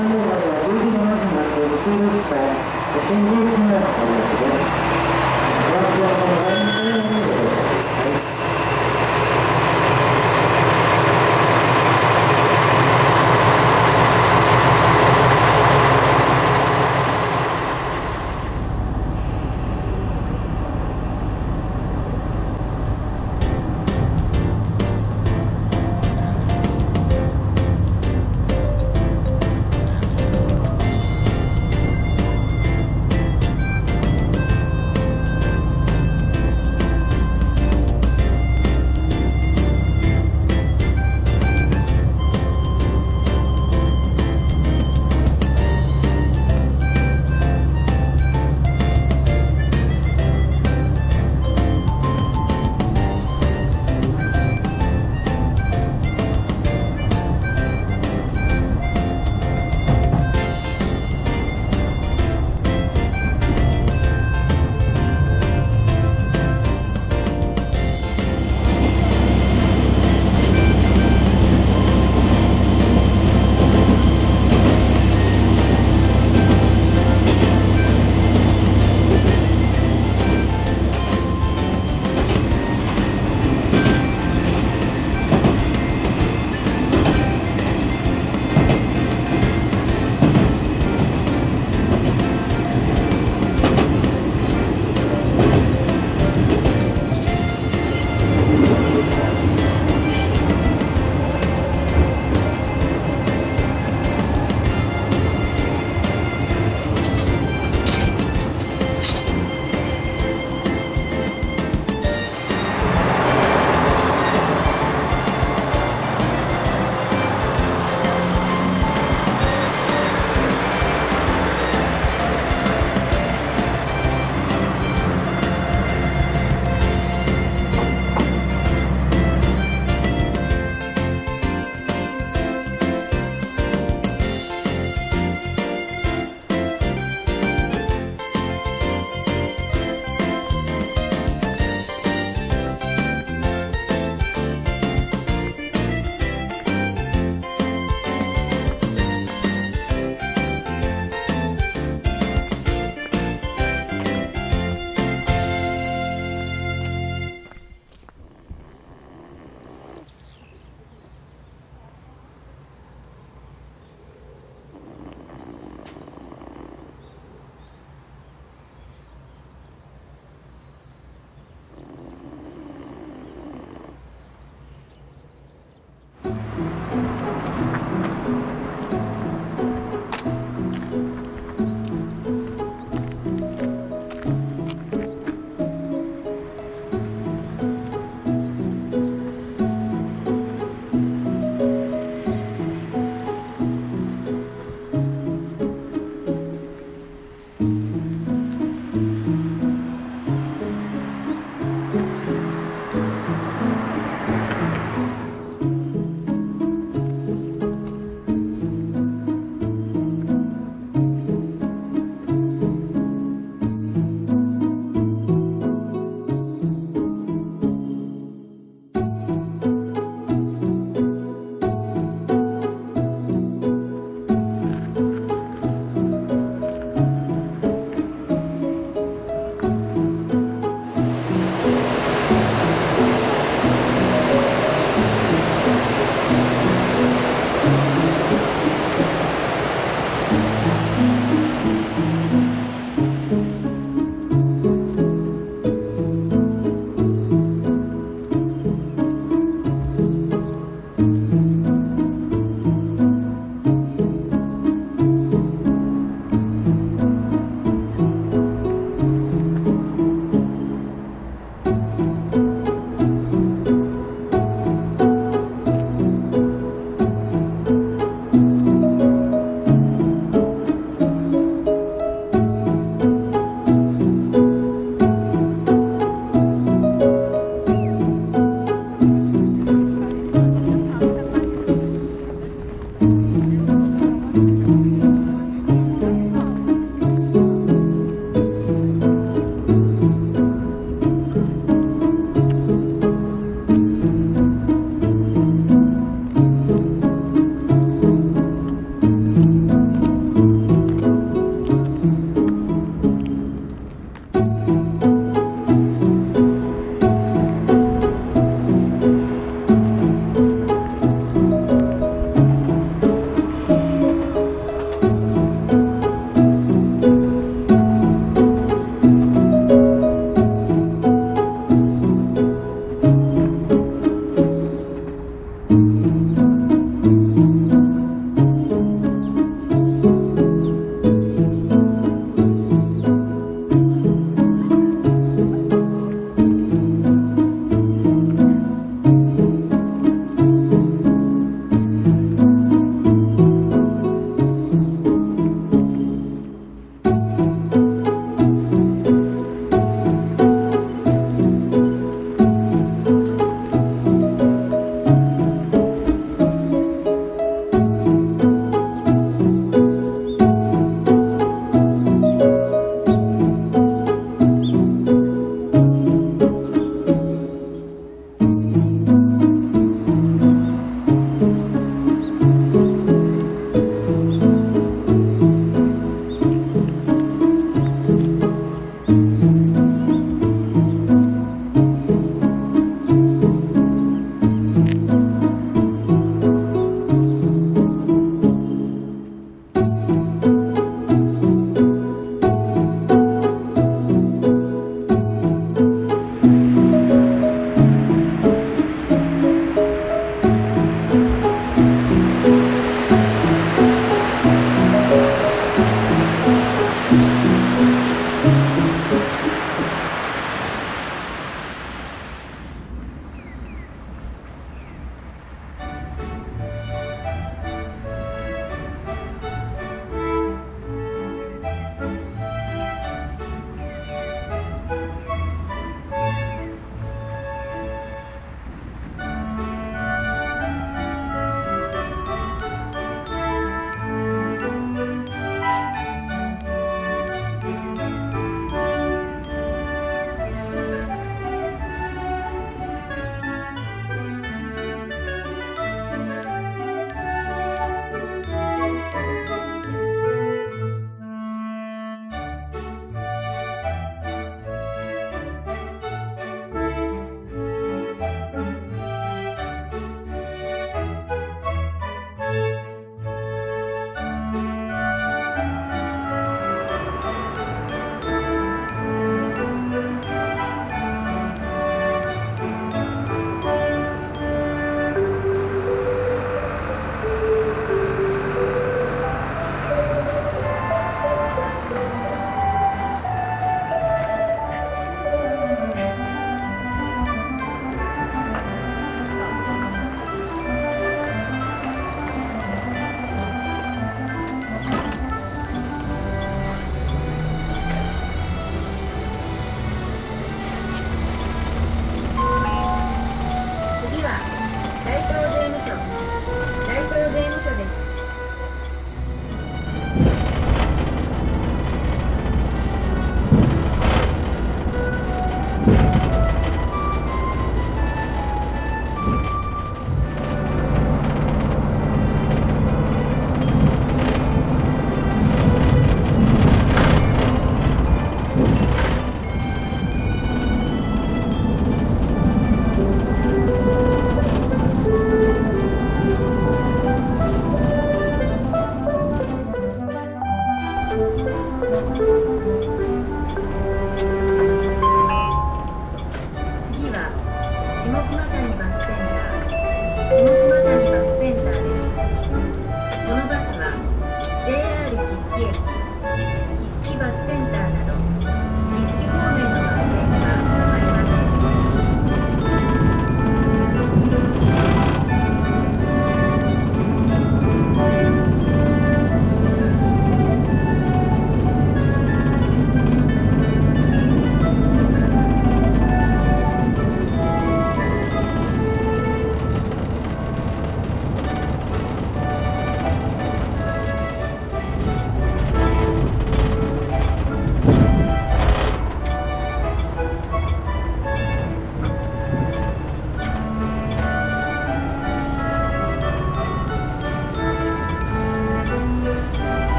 新宿の方です。